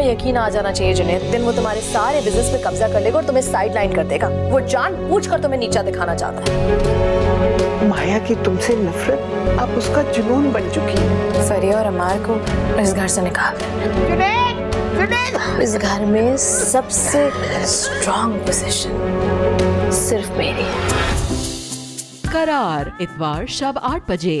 तुम्हें यकीन आ जाना चाहिए जिन्हें दिन वो तुम्हारे सारे बिज़नेस पे कब्जा कर लेगा और तुम्हें साइड लाइन कर देगा। वो जान पूछ कर तुम्हें नीचा दिखाना चाहता है। माया की तुमसे नफरत अब उसका जुनून बन चुकी है। फरिया और अमार को इस घर से निकाल। इस घर में सबसे स्ट्रॉन्ग पोजीशन सिर्फ़ मेरी है। करार इतवार शब आठ बजे।